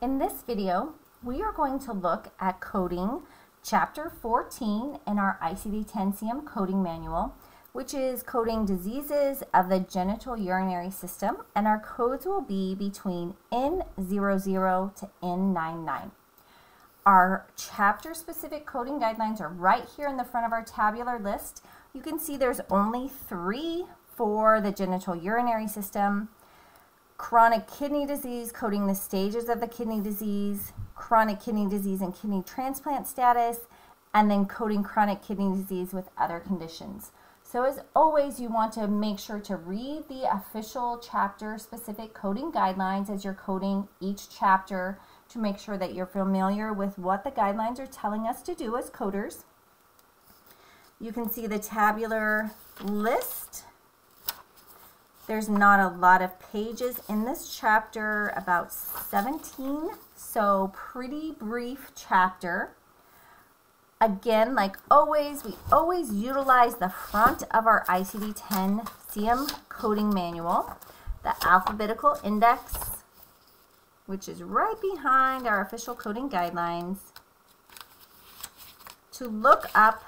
In this video, we are going to look at coding Chapter 14 in our ICD-10-CM coding manual, which is coding diseases of the genitourinary system, and our codes will be between N00 to N99. Our chapter-specific coding guidelines are right here in the front of our tabular list. You can see there's only three for the genitourinary system, chronic kidney disease, coding the stages of the kidney disease, chronic kidney disease and kidney transplant status, and then coding chronic kidney disease with other conditions. So as always, you want to make sure to read the official chapter specific coding guidelines as you're coding each chapter to make sure that you're familiar with what the guidelines are telling us to do as coders. You can see the tabular list there's not a lot of pages in this chapter, about 17, so pretty brief chapter. Again, like always, we always utilize the front of our ICD-10 CM coding manual, the alphabetical index, which is right behind our official coding guidelines, to look up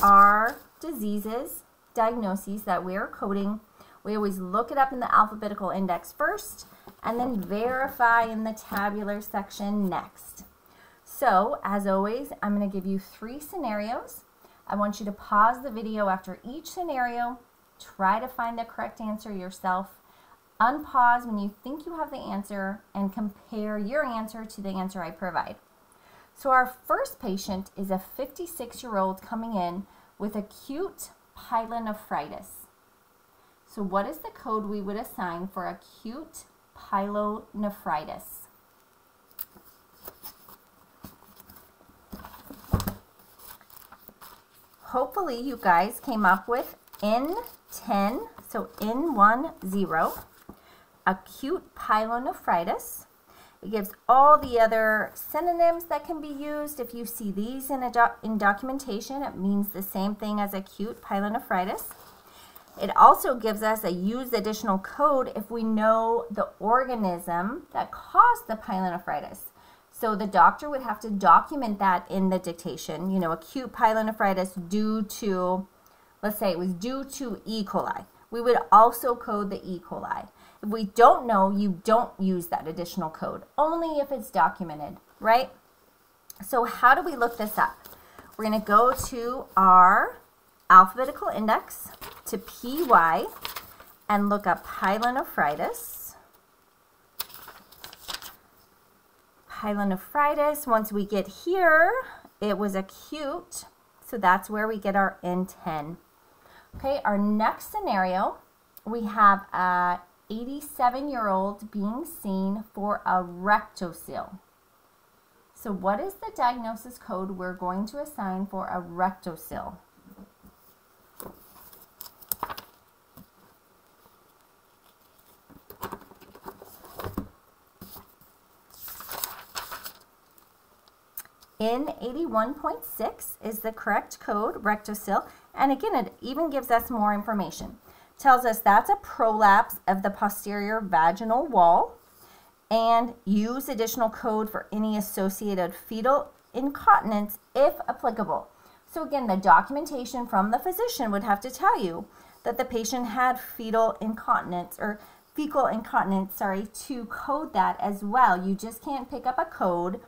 our diseases, diagnoses that we are coding we always look it up in the alphabetical index first and then verify in the tabular section next. So, as always, I'm going to give you three scenarios. I want you to pause the video after each scenario, try to find the correct answer yourself, unpause when you think you have the answer, and compare your answer to the answer I provide. So our first patient is a 56-year-old coming in with acute pyelonephritis. So what is the code we would assign for acute pyelonephritis? Hopefully you guys came up with N10, so N10, acute pyelonephritis. It gives all the other synonyms that can be used. If you see these in, doc in documentation, it means the same thing as acute pyelonephritis. It also gives us a used additional code if we know the organism that caused the pyelonephritis. So the doctor would have to document that in the dictation, you know, acute pyelonephritis due to, let's say it was due to E. coli. We would also code the E. coli. If we don't know, you don't use that additional code, only if it's documented, right? So how do we look this up? We're going to go to our alphabetical index to PY and look up pyelonephritis. Pyelonephritis, once we get here, it was acute, so that's where we get our N10. Okay, our next scenario, we have a 87-year-old being seen for a rectocele. So what is the diagnosis code we're going to assign for a rectocele? N81.6 is the correct code, rectocele, and again, it even gives us more information. Tells us that's a prolapse of the posterior vaginal wall, and use additional code for any associated fetal incontinence if applicable. So again, the documentation from the physician would have to tell you that the patient had fetal incontinence or fecal incontinence, sorry, to code that as well. You just can't pick up a code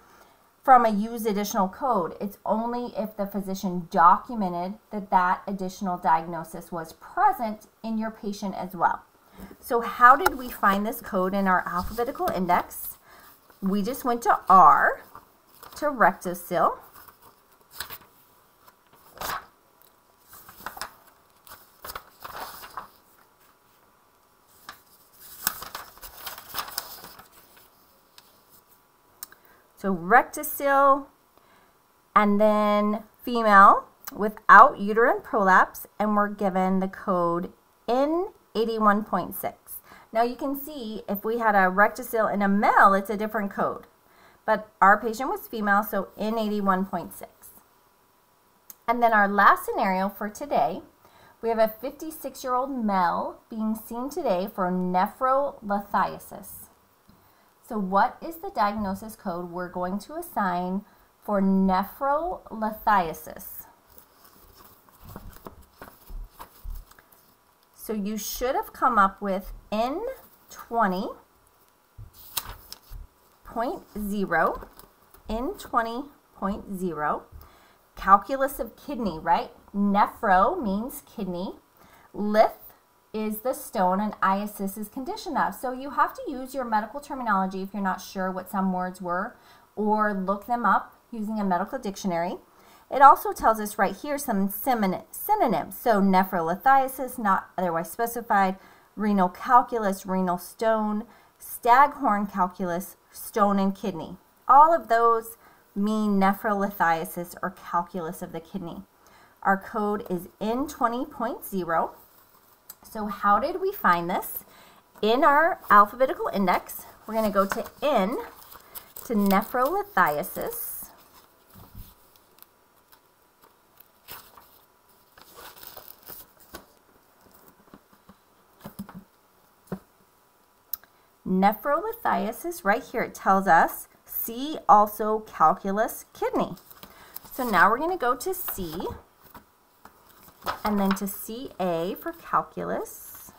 from a use additional code. It's only if the physician documented that that additional diagnosis was present in your patient as well. So how did we find this code in our alphabetical index? We just went to R, to rectocele, So rectocele and then female without uterine prolapse and we're given the code N81.6. Now you can see if we had a rectocele in a male, it's a different code. But our patient was female, so N81.6. And then our last scenario for today, we have a 56-year-old male being seen today for nephrolithiasis. So what is the diagnosis code we're going to assign for nephrolithiasis? So you should have come up with N20.0, N20.0, calculus of kidney, right? Nephro means kidney. Lith is the stone and iasis is condition of. So you have to use your medical terminology if you're not sure what some words were or look them up using a medical dictionary. It also tells us right here some synonyms. So nephrolithiasis, not otherwise specified, renal calculus, renal stone, staghorn calculus, stone and kidney. All of those mean nephrolithiasis or calculus of the kidney. Our code is N20.0. So how did we find this? In our alphabetical index, we're going to go to N to nephrolithiasis. nephrolithiasis right here. It tells us see also calculus kidney. So now we're going to go to C and then to CA for calculus.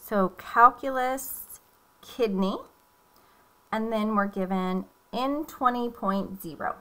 So calculus, kidney, and then we're given N20.0.